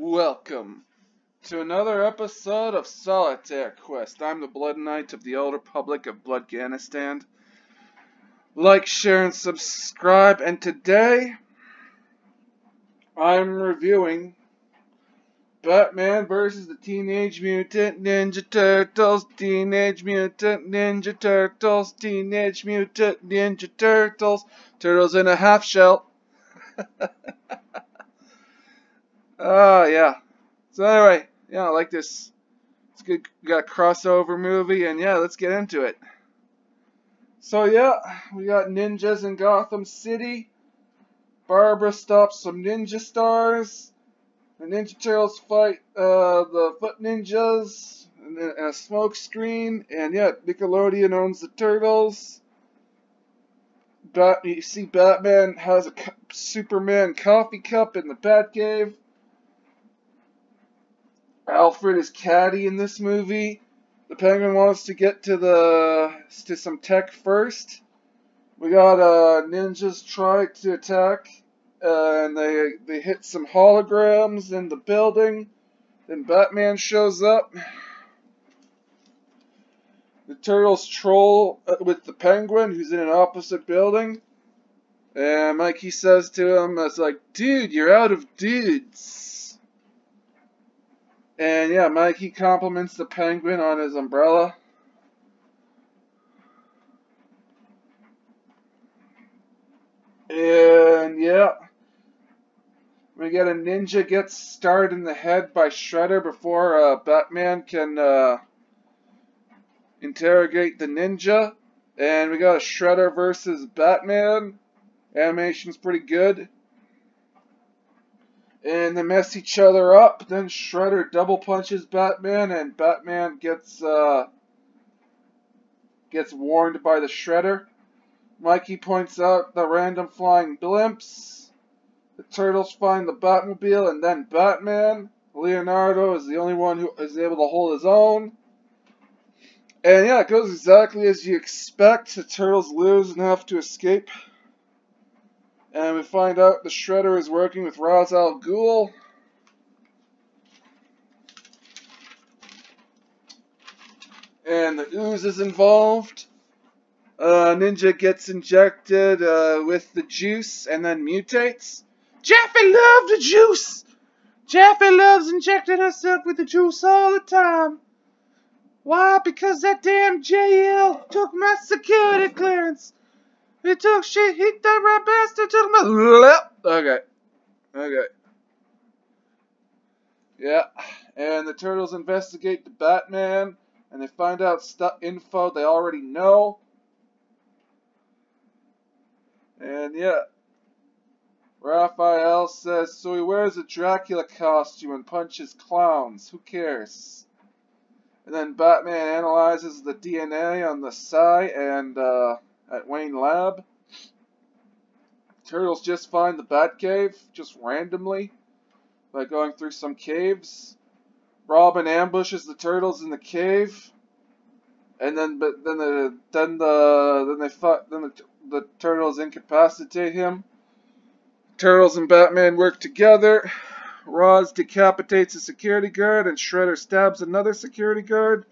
Welcome to another episode of Solitaire Quest. I'm the Blood Knight of the Old Republic of Bloodganistan. Like, share, and subscribe. And today, I'm reviewing Batman versus the Teenage Mutant Ninja Turtles, Teenage Mutant Ninja Turtles, Teenage Mutant Ninja Turtles, Turtles in a half shell. Oh, yeah. So anyway, yeah, I like this. It's good. We got a crossover movie, and yeah, let's get into it. So yeah, we got ninjas in Gotham City. Barbara stops some ninja stars. The Ninja Turtles fight uh, the Foot Ninjas and, a smoke screen. And yeah, Nickelodeon owns the Turtles. Bat you see Batman has a Superman coffee cup in the Batcave. Alfred is caddy in this movie. The Penguin wants to get to the to some tech first. We got uh, ninjas try to attack, uh, and they they hit some holograms in the building. Then Batman shows up. The turtles troll uh, with the penguin, who's in an opposite building. And Mikey says to him, "It's like, dude, you're out of dudes." And yeah, Mikey compliments the penguin on his umbrella. And yeah, we get a ninja gets starred in the head by Shredder before uh, Batman can uh, interrogate the ninja. And we got a Shredder versus Batman. Animation's pretty good and they mess each other up. Then Shredder double punches Batman, and Batman gets uh, gets warned by the Shredder. Mikey points out the random flying blimps. The Turtles find the Batmobile, and then Batman. Leonardo is the only one who is able to hold his own. And yeah, it goes exactly as you expect. The Turtles lose and have to escape. And we find out the Shredder is working with Ra's al Ghul. And the ooze is involved. Uh, Ninja gets injected uh, with the juice and then mutates. Jeffy loves the juice! Jeffy loves injecting herself with the juice all the time. Why? Because that damn JL took my security clearance. He took shit. He that rat bastard took my. Okay. Okay. Yeah. And the turtles investigate the Batman, and they find out stuff info they already know. And yeah. Raphael says, so he wears a Dracula costume and punches clowns. Who cares? And then Batman analyzes the DNA on the sai and, uh, at Wayne Lab. Turtles just find the Batcave, just randomly, by going through some caves. Robin ambushes the turtles in the cave, and then but then the then the then they fight then the, the turtles incapacitate him. Turtles and Batman work together. Ra's decapitates a security guard, and Shredder stabs another security guard.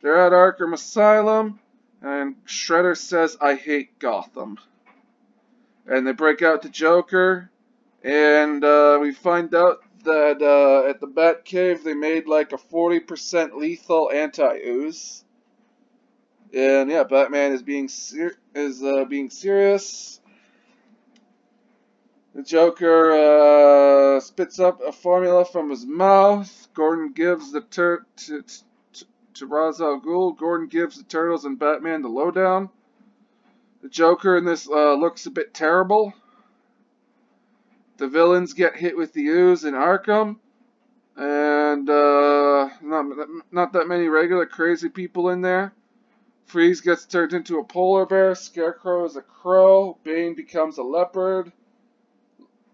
They're at Arkham Asylum. And Shredder says, I hate Gotham. And they break out the Joker. And uh, we find out that uh, at the Batcave they made like a 40% lethal anti-ooze. And yeah, Batman is being is uh, being serious. The Joker uh, spits up a formula from his mouth. Gordon gives the tur to Ra's al Ghul. Gordon gives the Turtles and Batman the lowdown. The Joker in this uh, looks a bit terrible. The villains get hit with the ooze in Arkham. And uh, not, not that many regular crazy people in there. Freeze gets turned into a polar bear. Scarecrow is a crow. Bane becomes a leopard.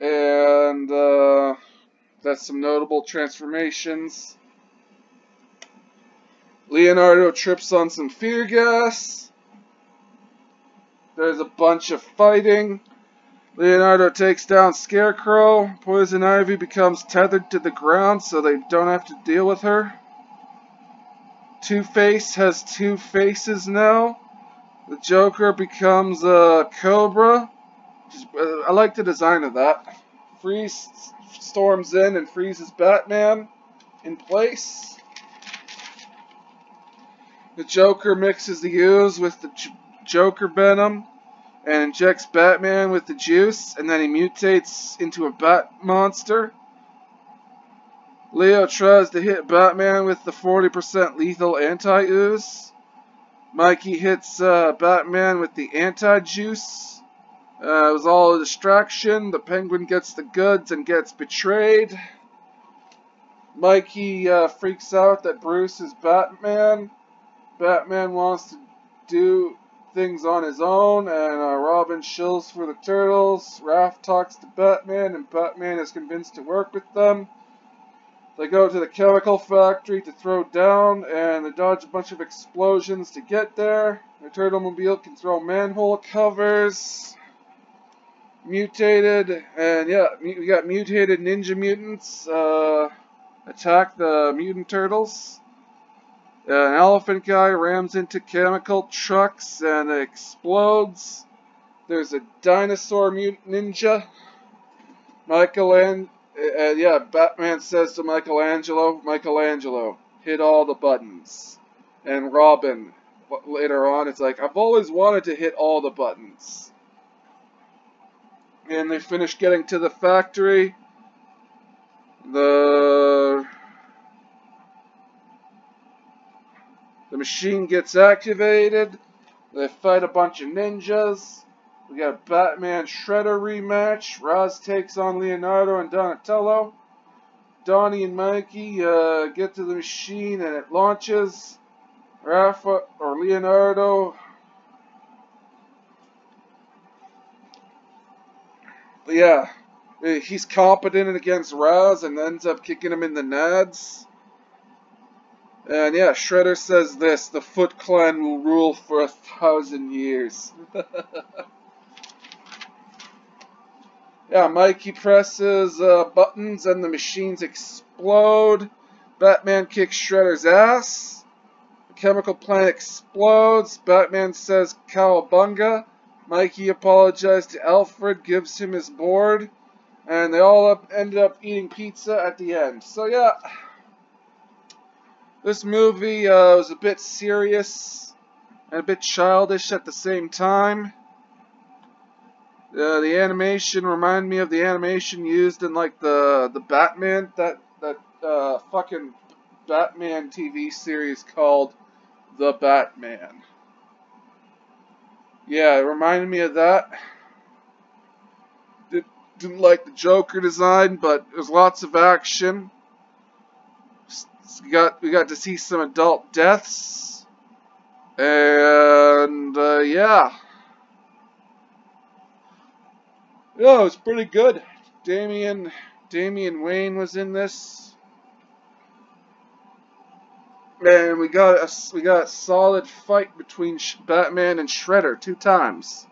And uh, that's some notable transformations. Leonardo trips on some fear gas. There's a bunch of fighting. Leonardo takes down Scarecrow. Poison Ivy becomes tethered to the ground so they don't have to deal with her. Two-Face has two faces now. The Joker becomes a Cobra. Uh, I like the design of that. Freeze storms in and freezes Batman in place. The Joker mixes the ooze with the Joker venom and injects Batman with the juice, and then he mutates into a bat monster. Leo tries to hit Batman with the 40% lethal anti-ooze. Mikey hits uh, Batman with the anti-juice. Uh, it was all a distraction. The Penguin gets the goods and gets betrayed. Mikey uh, freaks out that Bruce is Batman. Batman wants to do things on his own, and uh, Robin shills for the Turtles. Raph talks to Batman, and Batman is convinced to work with them. They go to the chemical factory to throw down, and they dodge a bunch of explosions to get there. The Turtlemobile can throw manhole covers. Mutated, and yeah, we got mutated ninja mutants uh, attack the mutant turtles. An elephant guy rams into chemical trucks and explodes. There's a dinosaur mutant ninja. Michelangelo, uh, yeah, Batman says to Michelangelo, Michelangelo, hit all the buttons. And Robin, later on, it's like, I've always wanted to hit all the buttons. And they finish getting to the factory. The The machine gets activated. They fight a bunch of ninjas. We got Batman Shredder rematch. Ra's takes on Leonardo and Donatello. Donnie and Mikey uh, get to the machine and it launches. Rafa or Leonardo. But yeah, he's competent against Ra's and ends up kicking him in the nads. And yeah, Shredder says this, the Foot Clan will rule for a thousand years. yeah, Mikey presses uh, buttons and the machines explode. Batman kicks Shredder's ass. The chemical plant explodes. Batman says cowabunga. Mikey apologizes to Alfred, gives him his board. And they all up, ended up eating pizza at the end. So yeah... This movie uh, was a bit serious and a bit childish at the same time. Uh, the animation reminded me of the animation used in like the the Batman that that uh, fucking Batman TV series called The Batman. Yeah, it reminded me of that. Did, didn't like the Joker design, but there's lots of action we got we got to see some adult deaths, and uh, yeah, yeah, it was pretty good. Damian Damian Wayne was in this, and we got a we got a solid fight between Batman and Shredder two times,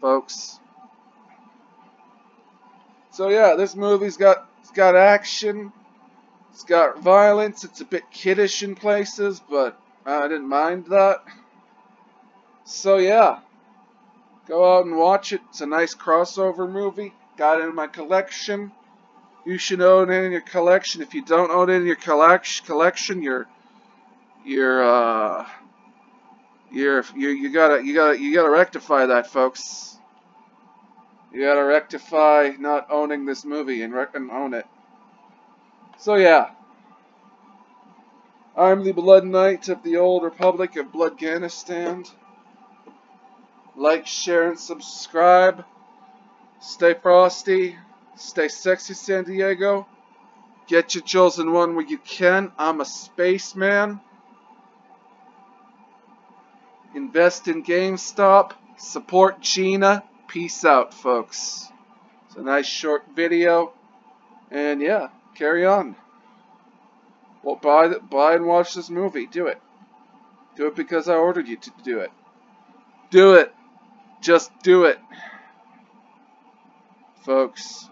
folks. So yeah, this movie's got it's got action. It's got violence. It's a bit kiddish in places, but I didn't mind that. So yeah, go out and watch it. It's a nice crossover movie. Got it in my collection. You should own it in your collection. If you don't own it in your collection, you're you're uh you're you you gotta you gotta you gotta rectify that, folks. You gotta rectify not owning this movie and, and own it. So yeah. I'm the Blood Knight of the Old Republic of Bloodganistan. Like, share, and subscribe. Stay frosty. Stay sexy, San Diego. Get your chosen one where you can. I'm a spaceman. Invest in GameStop. Support Gina. Peace out, folks. It's a nice short video. And yeah carry on. Well, buy, buy and watch this movie. Do it. Do it because I ordered you to do it. Do it. Just do it. folks.